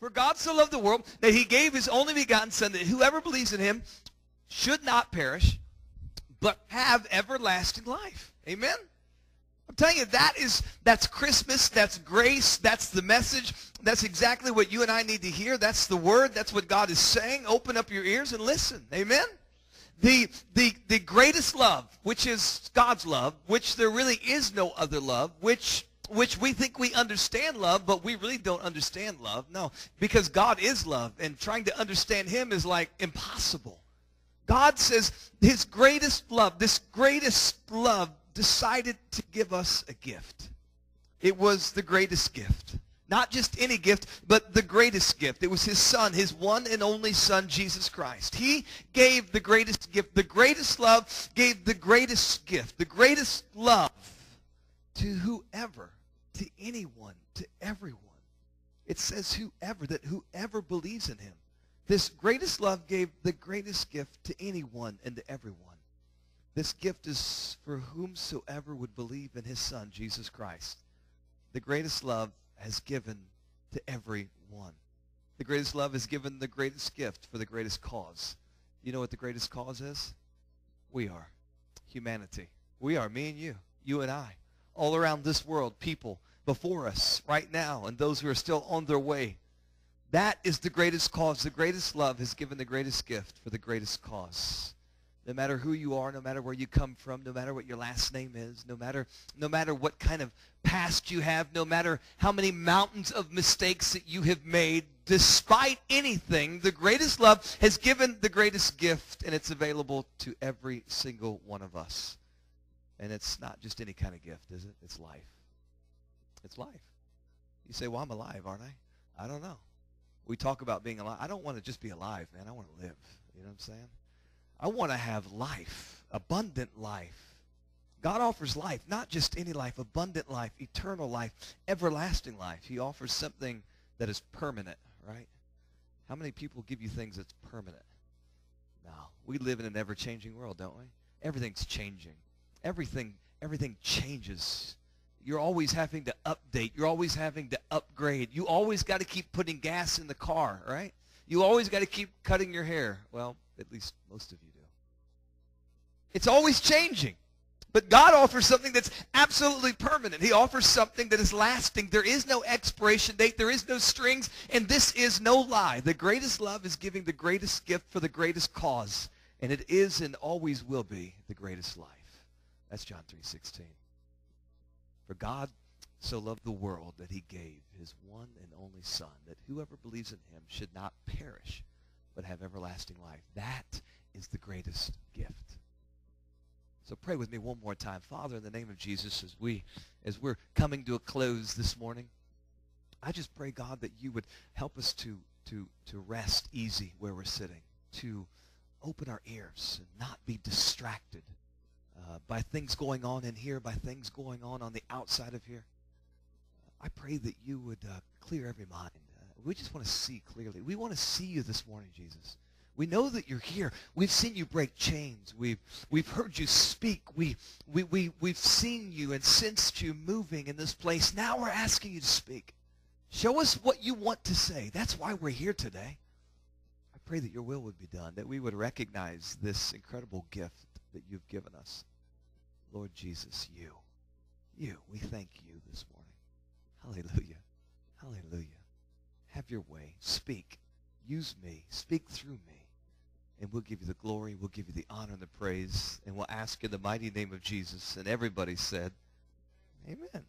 For God so loved the world that he gave his only begotten Son, that whoever believes in him should not perish, but have everlasting life. Amen? I'm telling you, that is, that's Christmas, that's grace, that's the message. That's exactly what you and I need to hear. That's the word. That's what God is saying. Open up your ears and listen. Amen? The, the, the greatest love, which is God's love, which there really is no other love, which which we think we understand love, but we really don't understand love. No, because God is love, and trying to understand him is like impossible. God says his greatest love, this greatest love, decided to give us a gift. It was the greatest gift. Not just any gift, but the greatest gift. It was his son, his one and only son, Jesus Christ. He gave the greatest gift. The greatest love gave the greatest gift. The greatest love to whoever to anyone, to everyone. It says whoever, that whoever believes in him. This greatest love gave the greatest gift to anyone and to everyone. This gift is for whomsoever would believe in his son, Jesus Christ. The greatest love has given to everyone. The greatest love has given the greatest gift for the greatest cause. You know what the greatest cause is? We are. Humanity. We are, me and you, you and I all around this world, people before us right now and those who are still on their way. That is the greatest cause. The greatest love has given the greatest gift for the greatest cause. No matter who you are, no matter where you come from, no matter what your last name is, no matter, no matter what kind of past you have, no matter how many mountains of mistakes that you have made, despite anything, the greatest love has given the greatest gift, and it's available to every single one of us. And it's not just any kind of gift, is it? It's life. It's life. You say, well, I'm alive, aren't I? I don't know. We talk about being alive. I don't want to just be alive, man. I want to live. You know what I'm saying? I want to have life, abundant life. God offers life, not just any life, abundant life, eternal life, everlasting life. He offers something that is permanent, right? How many people give you things that's permanent? No. We live in an ever-changing world, don't we? Everything's changing everything everything changes. You're always having to update. You're always having to upgrade. You always got to keep putting gas in the car, right? You always got to keep cutting your hair. Well, at least most of you do. It's always changing. But God offers something that's absolutely permanent. He offers something that is lasting. There is no expiration date. There is no strings. And this is no lie. The greatest love is giving the greatest gift for the greatest cause. And it is and always will be the greatest life. That's John 3.16. For God so loved the world that he gave his one and only Son, that whoever believes in him should not perish, but have everlasting life. That is the greatest gift. So pray with me one more time. Father, in the name of Jesus, as, we, as we're coming to a close this morning, I just pray, God, that you would help us to, to, to rest easy where we're sitting, to open our ears and not be distracted uh, by things going on in here, by things going on on the outside of here. I pray that you would uh, clear every mind. Uh, we just want to see clearly. We want to see you this morning, Jesus. We know that you're here. We've seen you break chains. We've, we've heard you speak. We, we, we, we've seen you and sensed you moving in this place. Now we're asking you to speak. Show us what you want to say. That's why we're here today. I pray that your will would be done, that we would recognize this incredible gift that you've given us. Lord Jesus, you, you, we thank you this morning. Hallelujah. Hallelujah. Have your way. Speak. Use me. Speak through me. And we'll give you the glory. We'll give you the honor and the praise. And we'll ask in the mighty name of Jesus. And everybody said, Amen.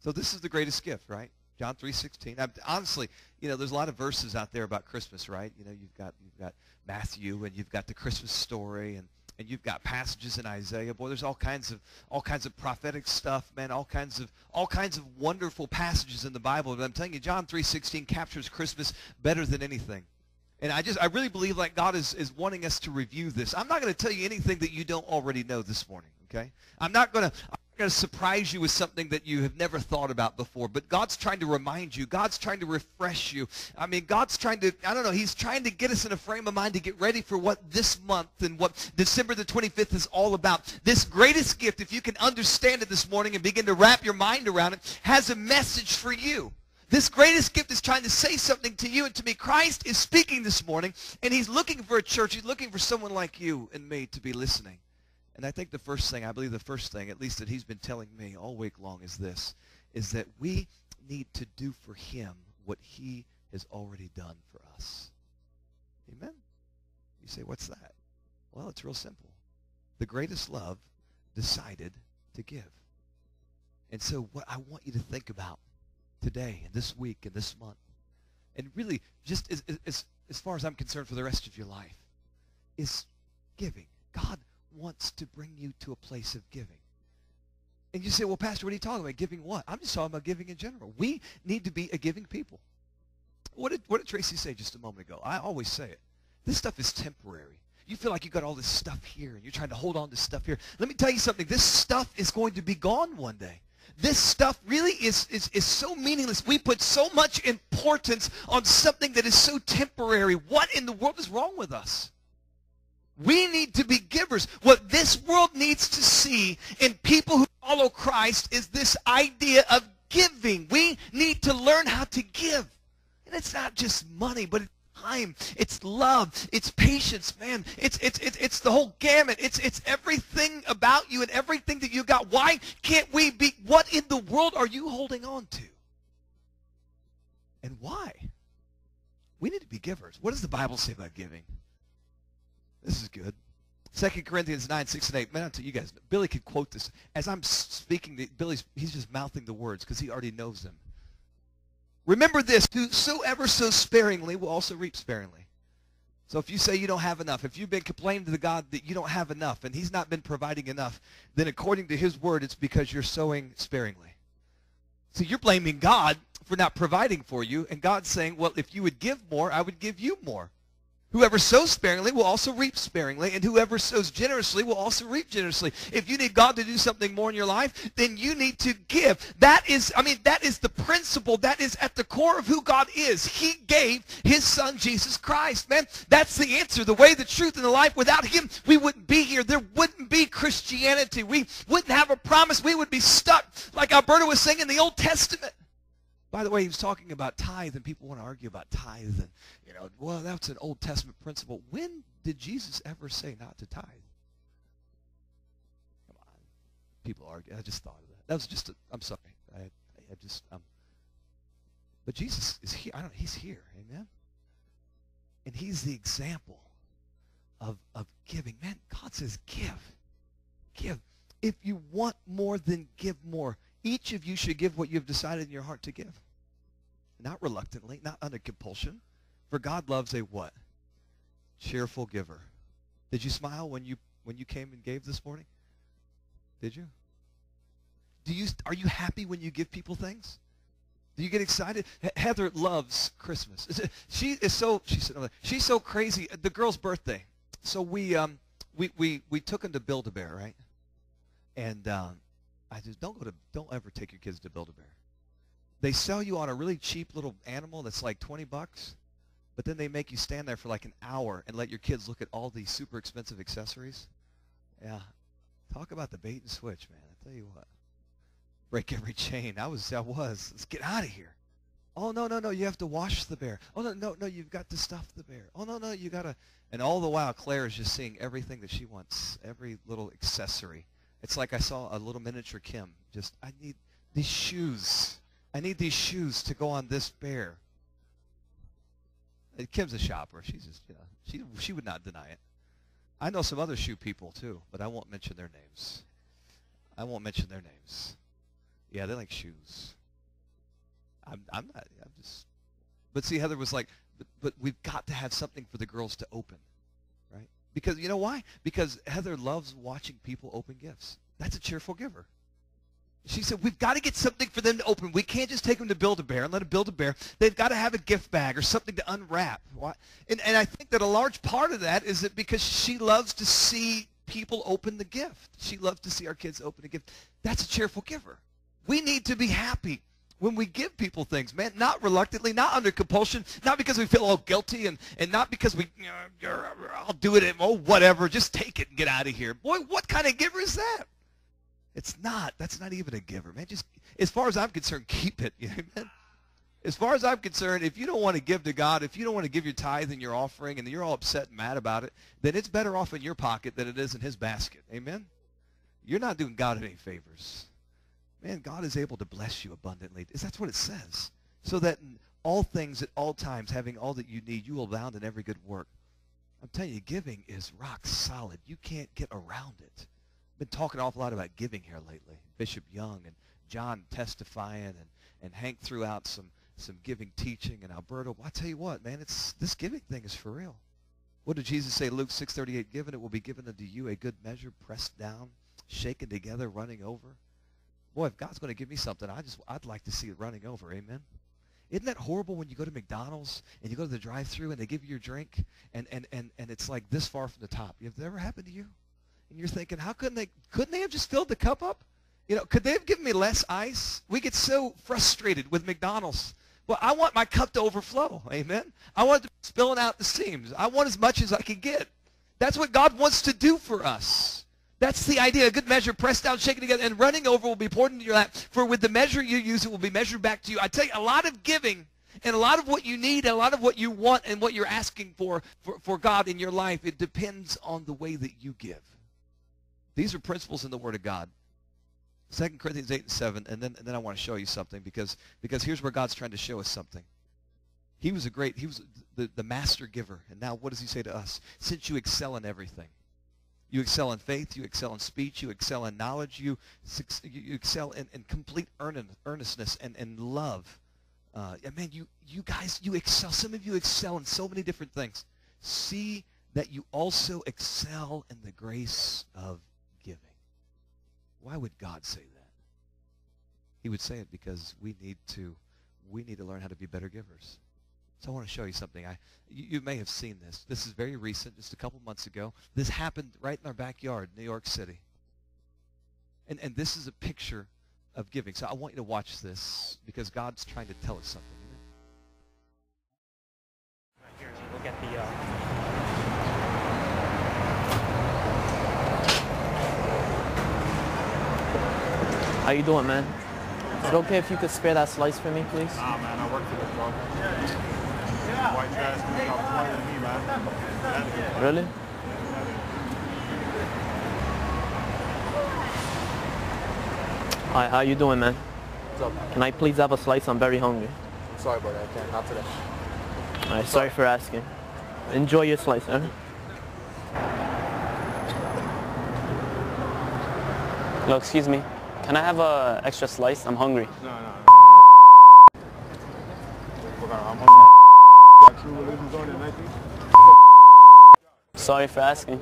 So this is the greatest gift, right? John 3.16. honestly, you know, there's a lot of verses out there about Christmas, right? You know, you've got, you've got Matthew and you've got the Christmas story and and you've got passages in Isaiah. Boy, there's all kinds of all kinds of prophetic stuff, man. All kinds of all kinds of wonderful passages in the Bible. But I'm telling you, John 3:16 captures Christmas better than anything. And I just I really believe like God is is wanting us to review this. I'm not going to tell you anything that you don't already know this morning. Okay, I'm not going to going to surprise you with something that you have never thought about before. But God's trying to remind you. God's trying to refresh you. I mean, God's trying to, I don't know, he's trying to get us in a frame of mind to get ready for what this month and what December the 25th is all about. This greatest gift, if you can understand it this morning and begin to wrap your mind around it, has a message for you. This greatest gift is trying to say something to you and to me. Christ is speaking this morning, and he's looking for a church. He's looking for someone like you and me to be listening. And I think the first thing, I believe the first thing, at least that he's been telling me all week long is this, is that we need to do for him what he has already done for us. Amen? You say, what's that? Well, it's real simple. The greatest love decided to give. And so what I want you to think about today and this week and this month, and really just as, as, as far as I'm concerned for the rest of your life, is giving. God wants to bring you to a place of giving. And you say, well, Pastor, what are you talking about? Giving what? I'm just talking about giving in general. We need to be a giving people. What did, what did Tracy say just a moment ago? I always say it. This stuff is temporary. You feel like you got all this stuff here and you're trying to hold on to stuff here. Let me tell you something. This stuff is going to be gone one day. This stuff really is, is, is so meaningless. We put so much importance on something that is so temporary. What in the world is wrong with us? We need to be givers. What this world needs to see in people who follow Christ is this idea of giving. We need to learn how to give. And it's not just money, but it's time. It's love. It's patience, man. It's, it's, it's, it's the whole gamut. It's, it's everything about you and everything that you got. Why can't we be, what in the world are you holding on to? And why? We need to be givers. What does the Bible say about giving? This is good. 2 Corinthians 9, 6, and 8. Man, I'll tell you guys, Billy could quote this. As I'm speaking, Billy's, he's just mouthing the words because he already knows them. Remember this, whosoever sows ever so sparingly will also reap sparingly. So if you say you don't have enough, if you've been complaining to the God that you don't have enough and he's not been providing enough, then according to his word, it's because you're sowing sparingly. So you're blaming God for not providing for you, and God's saying, well, if you would give more, I would give you more. Whoever sows sparingly will also reap sparingly, and whoever sows generously will also reap generously. If you need God to do something more in your life, then you need to give. That is, I mean, that is the principle. That is at the core of who God is. He gave his son, Jesus Christ. Man, that's the answer. The way, the truth, and the life. Without him, we wouldn't be here. There wouldn't be Christianity. We wouldn't have a promise. We would be stuck, like Alberto was saying in the Old Testament. By the way, he was talking about tithe, and people want to argue about tithe. And, you know, well, that's an Old Testament principle. When did Jesus ever say not to tithe? Come on. People argue. I just thought of that. That was just, i am sorry. I, I just, um, but Jesus is here. I don't, he's here. Amen? And he's the example of, of giving. Man, God says give. Give. If you want more, then give more. Each of you should give what you have decided in your heart to give. Not reluctantly, not under compulsion. For God loves a what? Cheerful giver. Did you smile when you when you came and gave this morning? Did you? Do you are you happy when you give people things? Do you get excited? Heather loves Christmas. She is so she's she's so crazy. The girl's birthday. So we um we we we took him to Build a Bear, right? And um, I just don't go to don't ever take your kids to Build a Bear. They sell you on a really cheap little animal that's like 20 bucks, but then they make you stand there for like an hour and let your kids look at all these super expensive accessories. Yeah. Talk about the bait and switch, man. I tell you what. Break every chain. I was I was. Let's get out of here. Oh no, no, no, you have to wash the bear. Oh no, no, no, you've got to stuff the bear. Oh no, no, you gotta and all the while Claire is just seeing everything that she wants, every little accessory it's like I saw a little miniature Kim. Just, I need these shoes. I need these shoes to go on this bear. And Kim's a shopper. She's just, you know, she, she would not deny it. I know some other shoe people too, but I won't mention their names. I won't mention their names. Yeah, they like shoes. I'm, I'm not, I'm just, but see, Heather was like, but, but we've got to have something for the girls to open. Right? Because you know why? Because Heather loves watching people open gifts. That's a cheerful giver. She said, we've got to get something for them to open. We can't just take them to Build-A-Bear and let them build a bear. They've got to have a gift bag or something to unwrap. And, and I think that a large part of that is that because she loves to see people open the gift. She loves to see our kids open a gift. That's a cheerful giver. We need to be happy when we give people things, man, not reluctantly, not under compulsion, not because we feel all guilty, and, and not because we, you know, I'll do it, oh, whatever, just take it and get out of here. Boy, what kind of giver is that? It's not. That's not even a giver, man. Just, as far as I'm concerned, keep it. You know? As far as I'm concerned, if you don't want to give to God, if you don't want to give your tithe and your offering, and you're all upset and mad about it, then it's better off in your pocket than it is in his basket. Amen? You're not doing God any favors. Man, God is able to bless you abundantly. That's what it says. So that in all things at all times, having all that you need, you will abound in every good work. I'm telling you, giving is rock solid. You can't get around it. Been talking an awful lot about giving here lately. Bishop Young and John testifying and, and Hank threw out some, some giving teaching and Alberto. Well, I tell you what, man, it's this giving thing is for real. What did Jesus say? Luke 6:38, given it will be given unto you a good measure, pressed down, shaken together, running over. Boy, if God's going to give me something, I just I'd like to see it running over. Amen. Isn't that horrible when you go to McDonald's and you go to the drive-through and they give you your drink and, and, and, and it's like this far from the top? Have that ever happened to you? And you're thinking, how couldn't they couldn't they have just filled the cup up? You know, could they have given me less ice? We get so frustrated with McDonald's. Well, I want my cup to overflow. Amen. I want it to be spilling out the seams. I want as much as I can get. That's what God wants to do for us. That's the idea. A good measure, pressed down, shaken together, and running over will be poured into your lap. For with the measure you use, it will be measured back to you. I tell you, a lot of giving and a lot of what you need, a lot of what you want and what you're asking for, for, for God in your life, it depends on the way that you give. These are principles in the Word of God. 2 Corinthians 8 and 7, and then, and then I want to show you something because, because here's where God's trying to show us something. He was a great, he was the, the master giver. And now what does he say to us? Since you excel in everything. You excel in faith, you excel in speech, you excel in knowledge, you, you excel in, in complete earnestness and, and love. Uh, man, you, you guys, you excel. Some of you excel in so many different things. See that you also excel in the grace of. Why would God say that? He would say it because we need to, we need to learn how to be better givers. So I want to show you something. I, you, you, may have seen this. This is very recent, just a couple months ago. This happened right in our backyard, New York City. And, and this is a picture of giving. So I want you to watch this because God's trying to tell us something. Right here, look at the... Uh... How you doing, man? Is it okay if you could spare that slice for me, please? Nah, man, I work for this, bro. White trash than me, man. Really? Hi, how you doing, man? What's up? Can I please have a slice? I'm very hungry. I'm sorry about that. I can't. Not today. All right, sorry for asking. Enjoy your slice, sir. Hello, excuse me. Can I have a extra slice? I'm hungry. No, no. Sorry for asking.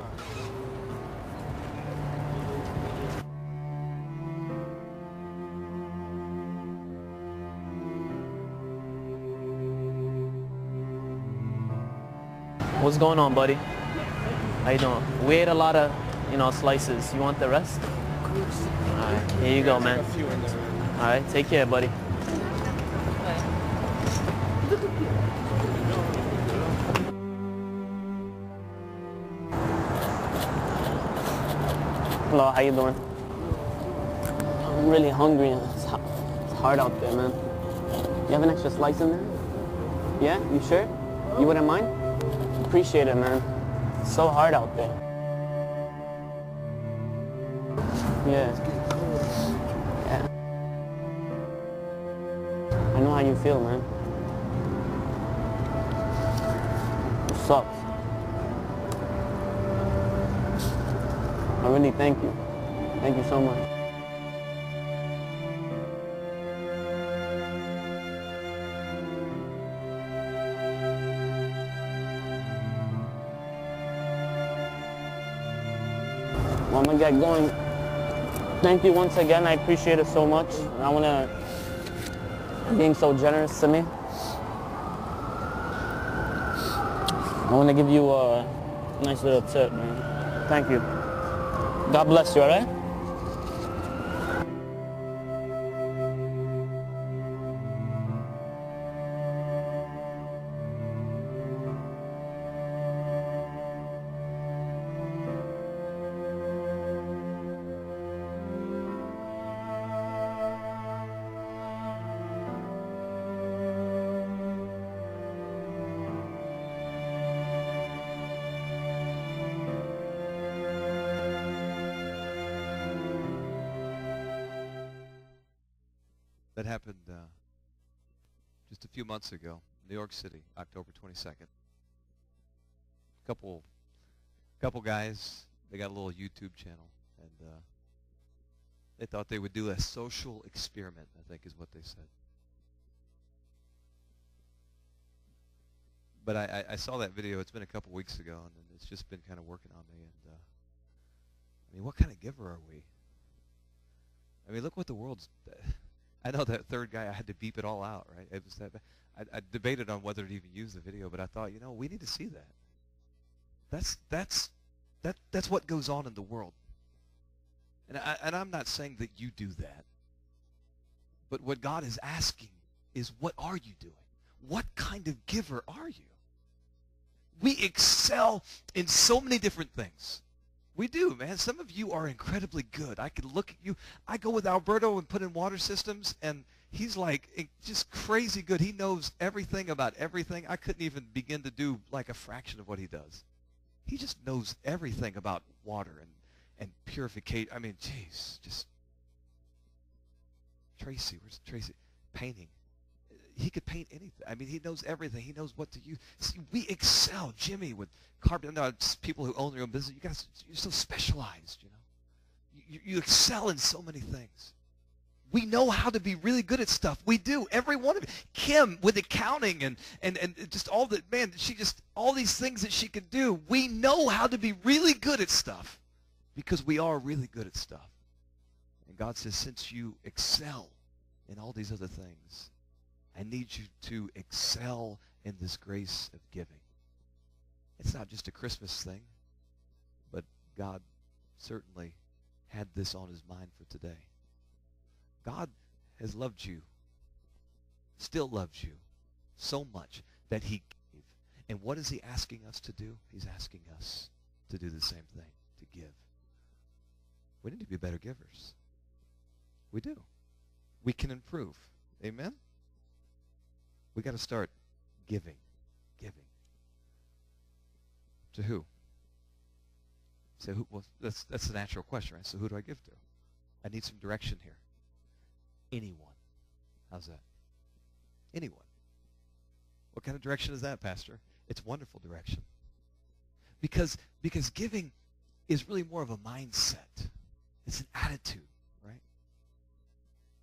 What's going on, buddy? How you doing? We ate a lot of, you know, slices. You want the rest? Of course. All right, here you go, man. All right, take care, buddy. Hello, how you doing? I'm really hungry. It's hard out there, man. You have an extra slice in there? Yeah? You sure? You wouldn't mind? Appreciate it, man. It's so hard out there. Yeah. Yeah. I know how you feel, man. It sucks. I really thank you. Thank you so much. I'm gonna get going. Thank you once again. I appreciate it so much. I wanna being so generous to me. I wanna give you a nice little tip, man. Thank you. God bless you, all right? Months ago, New York City, October 22nd. Couple, couple guys. They got a little YouTube channel, and uh, they thought they would do a social experiment. I think is what they said. But I, I, I saw that video. It's been a couple weeks ago, and it's just been kind of working on me. And uh, I mean, what kind of giver are we? I mean, look what the world's. I know that third guy. I had to beep it all out, right? It was that. I, I debated on whether to even use the video, but I thought, you know, we need to see that. That's that's that that's what goes on in the world. And I, and I'm not saying that you do that. But what God is asking is, what are you doing? What kind of giver are you? We excel in so many different things. We do, man. Some of you are incredibly good. I could look at you. I go with Alberto and put in water systems, and he's like eh, just crazy good. He knows everything about everything. I couldn't even begin to do like a fraction of what he does. He just knows everything about water and, and purification. I mean, jeez, just Tracy, where's Tracy? Painting he could paint anything. I mean, he knows everything. He knows what to use. See, we excel. Jimmy with carpet. No, people who own their own business. You guys, you're so specialized. You know, you, you excel in so many things. We know how to be really good at stuff. We do. Every one of it. Kim with accounting and, and, and just all the, man, she just, all these things that she can do. We know how to be really good at stuff because we are really good at stuff. And God says, since you excel in all these other things, I need you to excel in this grace of giving. It's not just a Christmas thing, but God certainly had this on his mind for today. God has loved you, still loves you so much that he gave. And what is he asking us to do? He's asking us to do the same thing, to give. We need to be better givers. We do. We can improve. Amen? We got to start giving. Giving. To who? Say who well that's that's the natural question, right? So who do I give to? I need some direction here. Anyone. How's that? Anyone. What kind of direction is that, Pastor? It's wonderful direction. Because because giving is really more of a mindset. It's an attitude, right?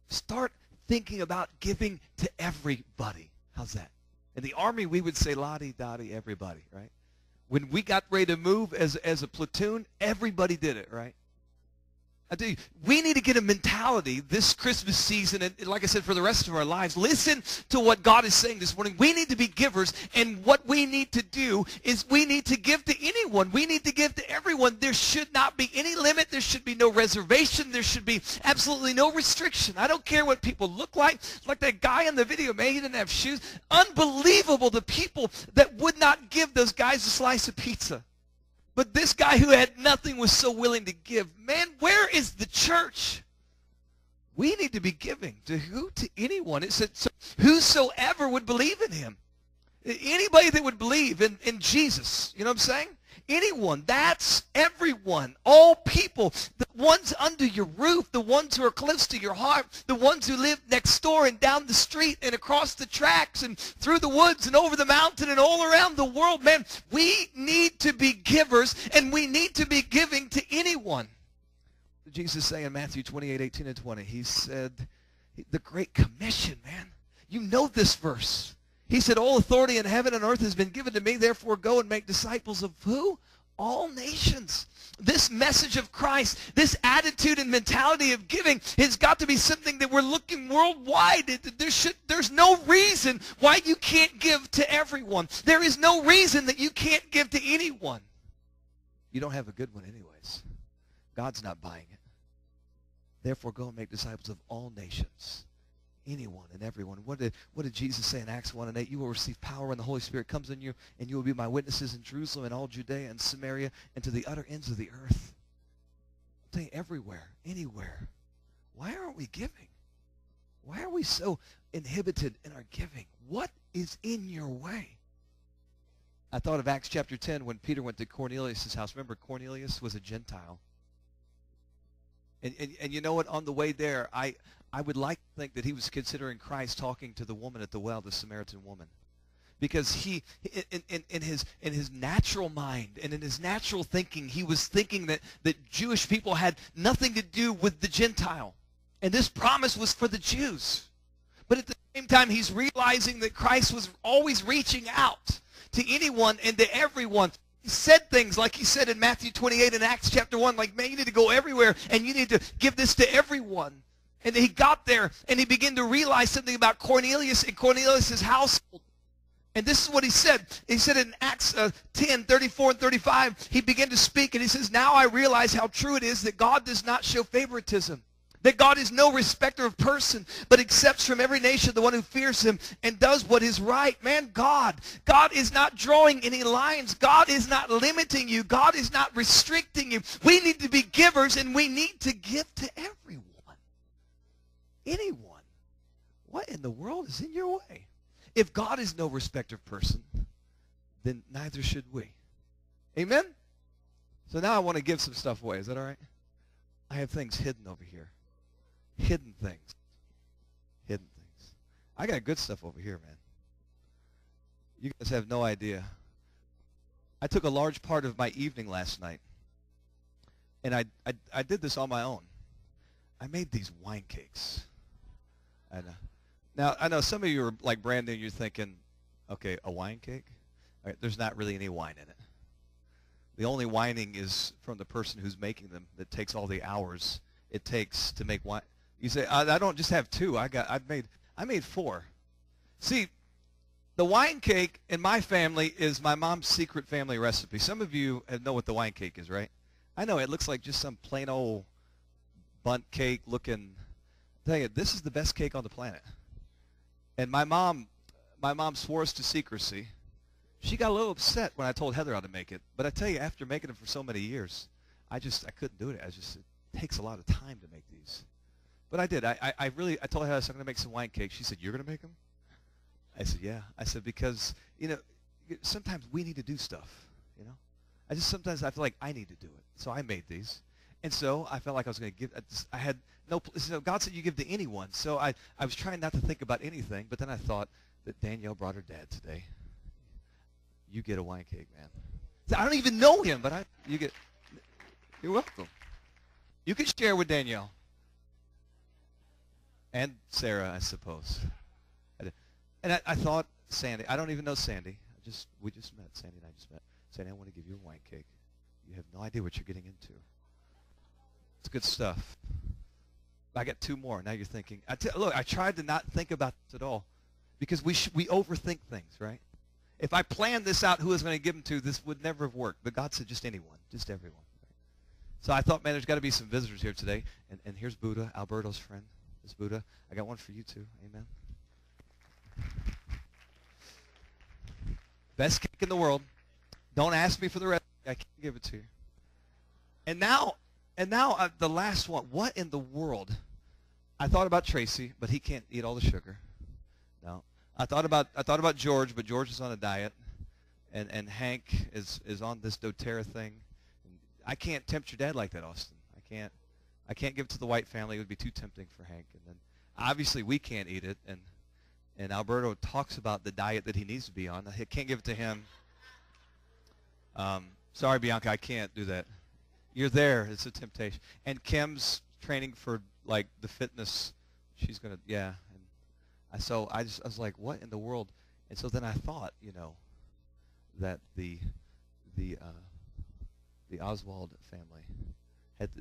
Start thinking about giving to everybody. How's that? In the army, we would say lottie dottie everybody, right? When we got ready to move as, as a platoon, everybody did it, right? I tell you, we need to get a mentality this Christmas season, and like I said, for the rest of our lives. Listen to what God is saying this morning. We need to be givers, and what we need to do is we need to give to anyone. We need to give to everyone. There should not be any limit. There should be no reservation. There should be absolutely no restriction. I don't care what people look like. Like that guy in the video, man, he didn't have shoes. Unbelievable the people that would not give those guys a slice of pizza. But this guy who had nothing was so willing to give. Man, where is the church? We need to be giving to who? To anyone. It said, so whosoever would believe in him. Anybody that would believe in, in Jesus. You know what I'm saying? Anyone. That's everyone. All people. The ones under your roof, the ones who are close to your heart, the ones who live next door and down the street and across the tracks and through the woods and over the mountain and all around the world. Man, we need to be givers and we need to be giving to anyone. Jesus say in Matthew 28, 18 and 20, he said, the Great Commission, man. You know this verse. He said, All authority in heaven and earth has been given to me. Therefore, go and make disciples of who? All nations. This message of Christ, this attitude and mentality of giving has got to be something that we're looking worldwide. There should, there's no reason why you can't give to everyone. There is no reason that you can't give to anyone. You don't have a good one anyways. God's not buying it. Therefore, go and make disciples of all nations anyone and everyone. What did, what did Jesus say in Acts 1 and 8? You will receive power when the Holy Spirit comes in you, and you will be my witnesses in Jerusalem and all Judea and Samaria and to the utter ends of the earth. Saying everywhere, anywhere. Why aren't we giving? Why are we so inhibited in our giving? What is in your way? I thought of Acts chapter 10 when Peter went to Cornelius' house. Remember, Cornelius was a Gentile. And, and, and you know what? On the way there, I, I would like to think that he was considering Christ talking to the woman at the well, the Samaritan woman. Because he, in, in, in, his, in his natural mind and in his natural thinking, he was thinking that, that Jewish people had nothing to do with the Gentile. And this promise was for the Jews. But at the same time, he's realizing that Christ was always reaching out to anyone and to everyone. He said things like he said in Matthew 28 and Acts chapter 1, like, man, you need to go everywhere and you need to give this to everyone. And he got there and he began to realize something about Cornelius and Cornelius' household. And this is what he said. He said in Acts uh, 10, 34 and 35, he began to speak and he says, Now I realize how true it is that God does not show favoritism. That God is no respecter of person, but accepts from every nation the one who fears him and does what is right. Man, God. God is not drawing any lines. God is not limiting you. God is not restricting you. We need to be givers and we need to give to everyone. Anyone. What in the world is in your way? If God is no respecter of person, then neither should we. Amen? So now I want to give some stuff away. Is that all right? I have things hidden over here hidden things. Hidden things. I got good stuff over here, man. You guys have no idea. I took a large part of my evening last night, and I, I, I did this on my own. I made these wine cakes. And, now, I know some of you are like Brandon, you're thinking, okay, a wine cake? there's not really any wine in it. The only wining is from the person who's making them that takes all the hours it takes to make wine. You say, I, I don't just have two. I got, I've made, I made four. See, the wine cake in my family is my mom's secret family recipe. Some of you know what the wine cake is, right? I know it looks like just some plain old Bundt cake looking. I tell you, this is the best cake on the planet. And my mom, my mom swore us to secrecy. She got a little upset when I told Heather how to make it. But I tell you, after making it for so many years, I just I couldn't do it. I just it takes a lot of time to make these. But I did. I, I, I really, I told her I was going to make some wine cakes. She said, you're going to make them? I said, yeah. I said, because, you know, sometimes we need to do stuff, you know? I just sometimes I feel like I need to do it. So I made these. And so I felt like I was going to give, I had no, so God said you give to anyone. So I, I was trying not to think about anything, but then I thought that Danielle brought her dad today. You get a wine cake, man. I don't even know him, but I, you get, you're welcome. You can share with Danielle and Sarah, I suppose. And I, I, thought, Sandy, I don't even know Sandy. I just we just met. Sandy and I just met. Sandy, I want to give you a wine cake. You have no idea what you're getting into. It's good stuff. I got two more. Now you're thinking. I t- look, I tried to not think about this at all because we we overthink things, right? If I planned this out, who was going to give them to, this would never have worked. But God said, just anyone, just everyone. So I thought, man, there's got to be some visitors here today. And, and here's Buddha, Alberto's friend. This Buddha. I got one for you too. Amen. Best cake in the world. Don't ask me for the rest. I can't give it to you. And now, and now uh, the last one. What in the world? I thought about Tracy, but he can't eat all the sugar. No. I thought about I thought about George, but George is on a diet, and and Hank is is on this DoTerra thing. I can't tempt your dad like that, Austin. I can't. I can't give it to the White family. It would be too tempting for Hank. And then obviously we can't eat it. And and Alberto talks about the diet that he needs to be on. I can't give it to him. Um, sorry, Bianca, I can't do that. You're there. It's a temptation. And Kim's training for like the fitness. She's gonna yeah. And I so I just I was like, what in the world? And so then I thought, you know, that the the uh, the Oswald family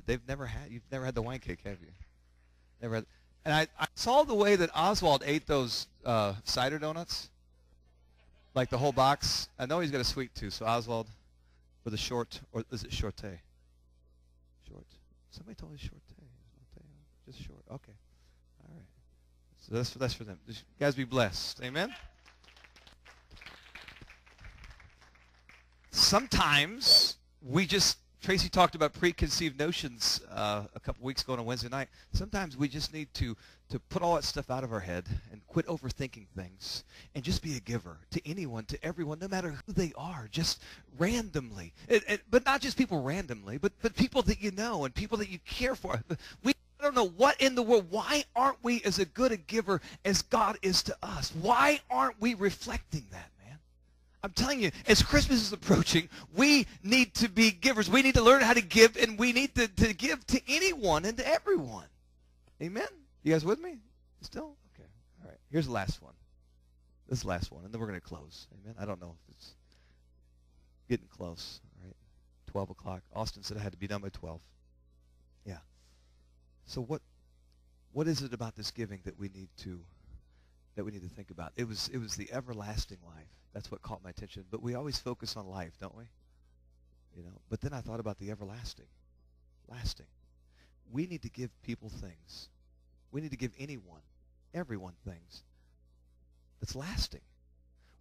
they've never had, you've never had the wine cake, have you? Never had, and I, I saw the way that Oswald ate those uh, cider donuts, like the whole box. I know he's got a sweet tooth, so Oswald, for the short, or is it shorte? Short. Somebody told me shorte. Just short. Okay. All right. So that's for, that's for them. You guys be blessed. Amen. Sometimes we just Tracy talked about preconceived notions uh, a couple weeks ago on a Wednesday night. Sometimes we just need to to put all that stuff out of our head and quit overthinking things and just be a giver to anyone, to everyone, no matter who they are, just randomly. It, it, but not just people randomly, but, but people that you know and people that you care for. We I don't know what in the world. Why aren't we as good a giver as God is to us? Why aren't we reflecting that? I'm telling you, as Christmas is approaching, we need to be givers. We need to learn how to give, and we need to, to give to anyone and to everyone. Amen? You guys with me? Still? Okay. All right. Here's the last one. This is the last one, and then we're going to close. Amen? I don't know if it's getting close. All right. 12 o'clock. Austin said I had to be done by 12. Yeah. So what what is it about this giving that we need to that we need to think about? It was it was the everlasting life. That's what caught my attention. But we always focus on life, don't we? You know. But then I thought about the everlasting. Lasting. We need to give people things. We need to give anyone, everyone things that's lasting.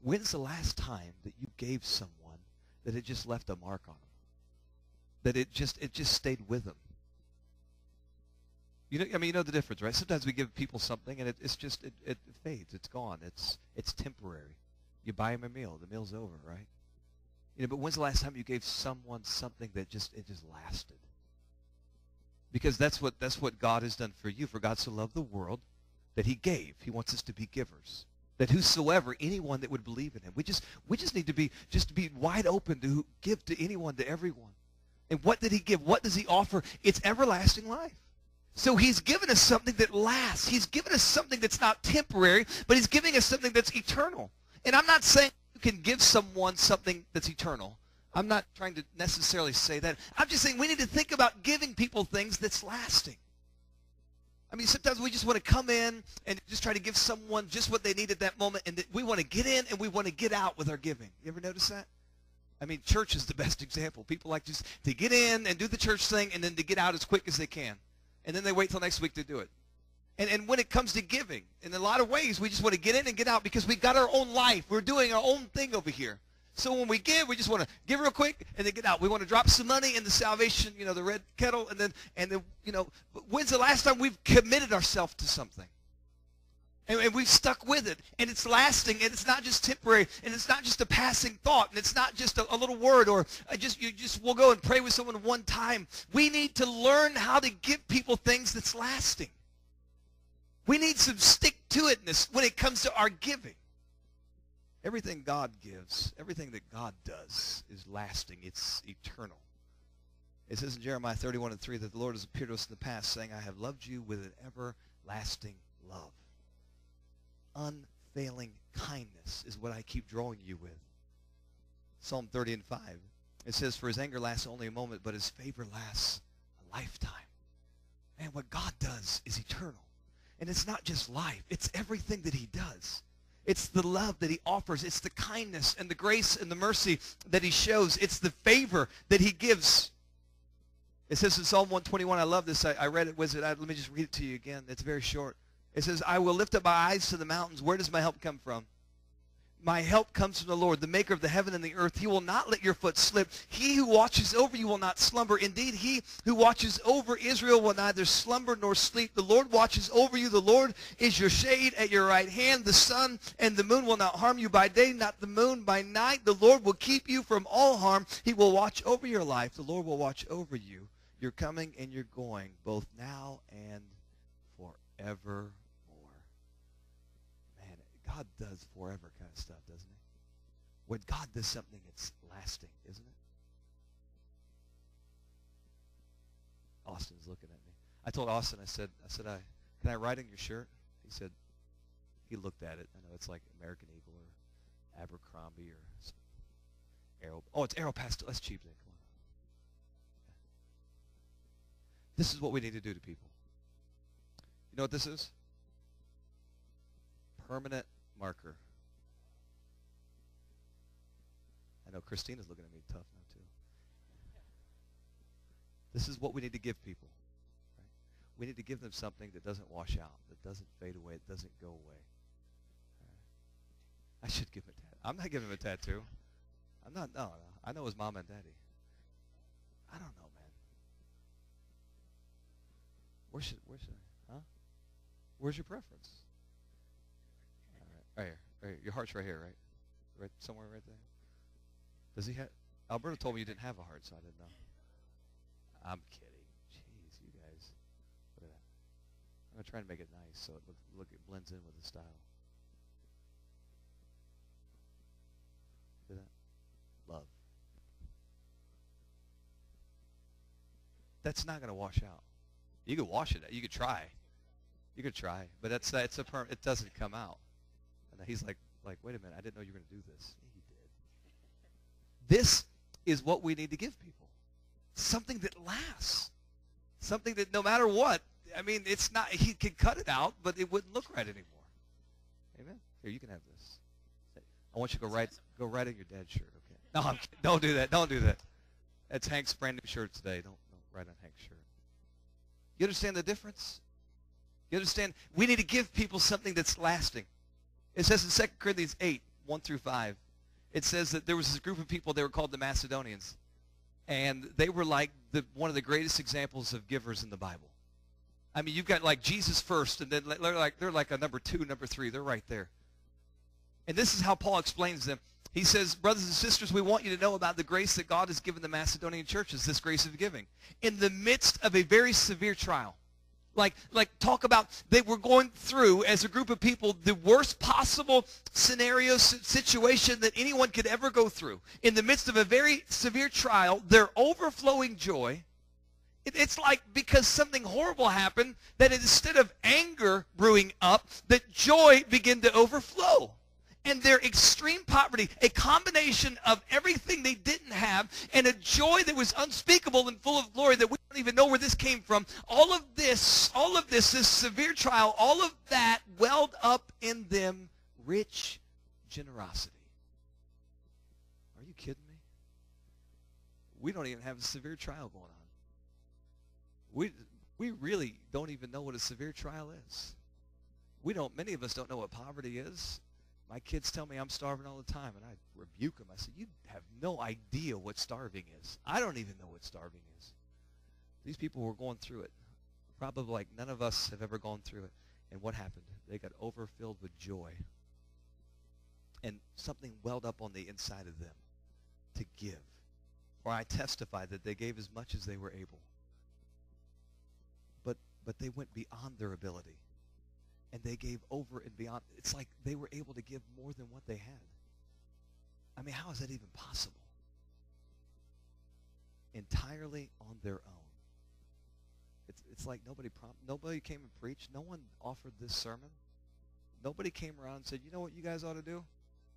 When's the last time that you gave someone that it just left a mark on them? That it just it just stayed with them? You know, I mean, you know the difference, right? Sometimes we give people something and it, it's just it, it fades. It's gone. It's it's temporary. You buy them a meal, the meal's over, right? You know, but when's the last time you gave someone something that just it just lasted? Because that's what that's what God has done for you. For God so loved the world that He gave. He wants us to be givers. That whosoever, anyone that would believe in Him, we just we just need to be just to be wide open to give to anyone, to everyone. And what did He give? What does He offer? It's everlasting life. So he's given us something that lasts. He's given us something that's not temporary, but he's giving us something that's eternal. And I'm not saying you can give someone something that's eternal. I'm not trying to necessarily say that. I'm just saying we need to think about giving people things that's lasting. I mean, sometimes we just want to come in and just try to give someone just what they need at that moment, and we want to get in and we want to get out with our giving. You ever notice that? I mean, church is the best example. People like just to get in and do the church thing and then to get out as quick as they can and then they wait till next week to do it. And, and when it comes to giving, in a lot of ways, we just want to get in and get out because we got our own life. We're doing our own thing over here. So when we give, we just want to give real quick and then get out. We want to drop some money in the salvation, you know, the red kettle, and then and then you know, when's the last time we've committed ourselves to something? And, we've stuck with it, and it's lasting, and it's not just temporary, and it's not just a passing thought, and it's not just a, a little word, or uh, just you just will go and pray with someone one time. We need to learn how to give people things that's lasting. We need some stick-to-itness when it comes to our giving. Everything God gives, everything that God does is lasting. It's eternal. It says in Jeremiah 31 and 3 that the Lord has appeared to us in the past, saying, I have loved you with an everlasting love unfailing kindness is what I keep drawing you with. Psalm 30 and 5. It says, For his anger lasts only a moment, but his favor lasts a lifetime. And what God does is eternal. And it's not just life. It's everything that he does. It's the love that he offers. It's the kindness and the grace and the mercy that he shows. It's the favor that he gives. It says in Psalm 121, I love this. I, I read it. Was it? I, let me just read it to you again. It's very short. It says, I will lift up my eyes to the mountains. Where does my help come from? My help comes from the Lord, the maker of the heaven and the earth. He will not let your foot slip. He who watches over you will not slumber. Indeed, he who watches over Israel will neither slumber nor sleep. The Lord watches over you. The Lord is your shade at your right hand. The sun and the moon will not harm you by day, not the moon by night. The Lord will keep you from all harm. He will watch over your life. The Lord will watch over you. You're coming and you're going, both now and forever God does forever kind of stuff, doesn't he? When God does something, it's lasting, isn't it? Austin's looking at me. I told Austin, I said, I said, I, can I write on your shirt? He said, he looked at it. I know it's like American Eagle or Abercrombie or Aero. Oh, it's Aeropostale. That's cheap. Come on. This is what we need to do to people. You know what this is? Permanent marker. I know Christina's looking at me tough now too. This is what we need to give people. Right? We need to give them something that doesn't wash out, that doesn't fade away, that doesn't go away. Right? I should give him a tattoo. I'm not giving him a tattoo. I'm not. No, no. I know his mom and daddy. I don't know, man. Where should where should I? Huh? Where's your preference? Right, here. Right here. Your heart's right here, right? Right somewhere right there. Does he have? Alberto told me you didn't have a heart, so I didn't know. I'm kidding. Jeez, you guys. Look at that. I'm gonna try to make it nice so it look look it blends in with the style. See that? Love. That's not gonna wash out. You could wash it. You could try. You could try, but that's it's a perm. It doesn't come out. And he's like, like, wait a minute. I didn't know you were going to do this. Yeah, you did. This is what we need to give people. Something that lasts. Something that no matter what, I mean, it's not. He could cut it out, but it wouldn't look right anymore. Amen. Here, you can have this. I want you to go right, go right in your dad's shirt. Okay. No, I'm, kidding. don't do that. Don't do that. That's Hank's brand new shirt today. Don't, don't write on Hank's shirt. You understand the difference? You understand? We need to give people something that's lasting. It says in 2 Corinthians 8, 1 through 5, it says that there was this group of people, they were called the Macedonians. And they were like the, one of the greatest examples of givers in the Bible. I mean, you've got like Jesus first, and then they're like, they're like a number two, number three. They're right there. And this is how Paul explains them. He says, brothers and sisters, we want you to know about the grace that God has given the Macedonian churches, this grace of giving. In the midst of a very severe trial, like like talk about they were going through as a group of people the worst possible scenario situation that anyone could ever go through. In the midst of a very severe trial their overflowing joy it, it's like because something horrible happened that instead of anger brewing up that joy began to overflow and their extreme poverty, a combination of everything they didn't have, and a joy that was unspeakable and full of glory that we don't even know where this came from. All of this, all of this, this severe trial, all of that welled up in them rich generosity. Are you kidding me? We don't even have a severe trial going on. We, we really don't even know what a severe trial is. We don't, many of us don't know what poverty is. My kids tell me I'm starving all the time, and I rebuke them. I say, you have no idea what starving is. I don't even know what starving is. These people were going through it. Probably like none of us have ever gone through it. And what happened? They got overfilled with joy. And something welled up on the inside of them to give. For I testify that they gave as much as they were able. But, but they went beyond their ability and they gave over and beyond. It's like they were able to give more than what they had. I mean, how is that even possible? Entirely on their own. It's, it's like nobody prom- nobody came and preached. No one offered this sermon. Nobody came around and said, you know what you guys ought to do?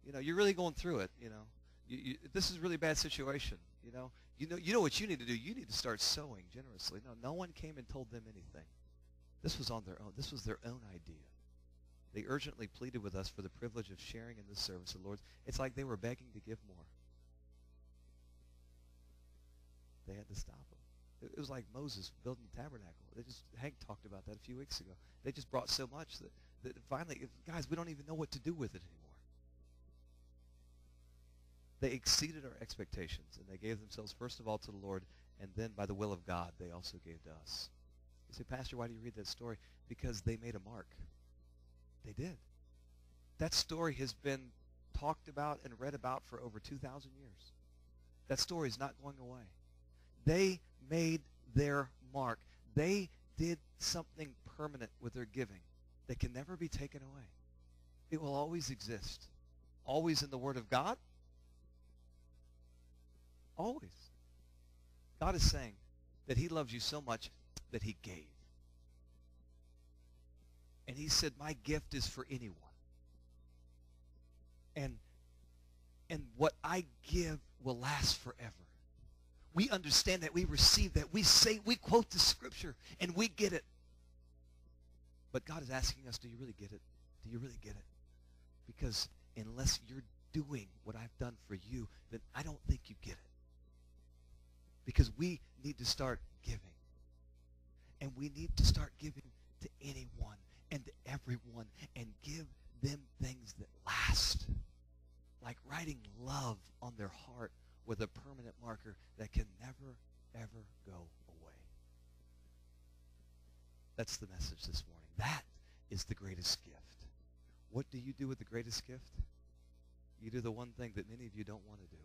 You know, you're really going through it, you know. You, you, this is a really bad situation, you know. You know, you know what you need to do. You need to start sowing generously. No, no one came and told them anything. This was on their own. This was their own idea. They urgently pleaded with us for the privilege of sharing in this service of the Lord's. It's like they were begging to give more. They had to stop them. It was like Moses building the tabernacle. They just Hank talked about that a few weeks ago. They just brought so much that, that finally, guys, we don't even know what to do with it anymore. They exceeded our expectations, and they gave themselves first of all to the Lord, and then by the will of God, they also gave to us. You say, Pastor, why do you read that story? Because they made a mark. They did. That story has been talked about and read about for over 2,000 years. That story is not going away. They made their mark. They did something permanent with their giving that can never be taken away. It will always exist. Always in the Word of God. Always. God is saying that he loves you so much that he gave. And he said, my gift is for anyone. And, and what I give will last forever. We understand that. We receive that. We say, we quote the scripture, and we get it. But God is asking us, do you really get it? Do you really get it? Because unless you're doing what I've done for you, then I don't think you get it. Because we need to start giving. And we need to start giving to anyone and to everyone and give them things that last. Like writing love on their heart with a permanent marker that can never, ever go away. That's the message this morning. That is the greatest gift. What do you do with the greatest gift? You do the one thing that many of you don't want to do.